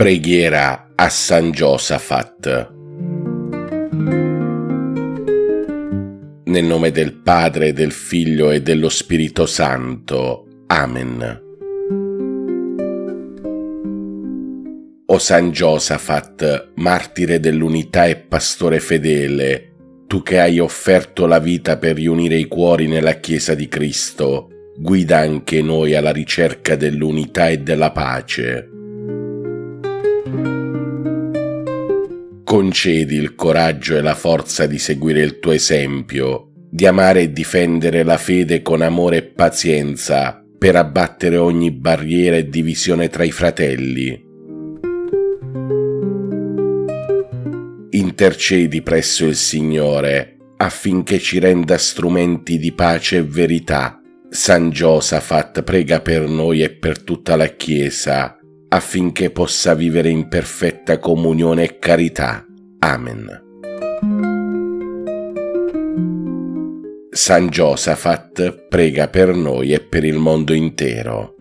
Preghiera a San Giosafat. Nel nome del Padre, del Figlio e dello Spirito Santo. Amen. O San Giosafat, martire dell'unità e pastore fedele, tu che hai offerto la vita per riunire i cuori nella Chiesa di Cristo, guida anche noi alla ricerca dell'unità e della pace concedi il coraggio e la forza di seguire il tuo esempio, di amare e difendere la fede con amore e pazienza per abbattere ogni barriera e divisione tra i fratelli. Intercedi presso il Signore affinché ci renda strumenti di pace e verità. San Giosafat prega per noi e per tutta la Chiesa affinché possa vivere in perfetta comunione e carità. Amen. San Giosafat prega per noi e per il mondo intero.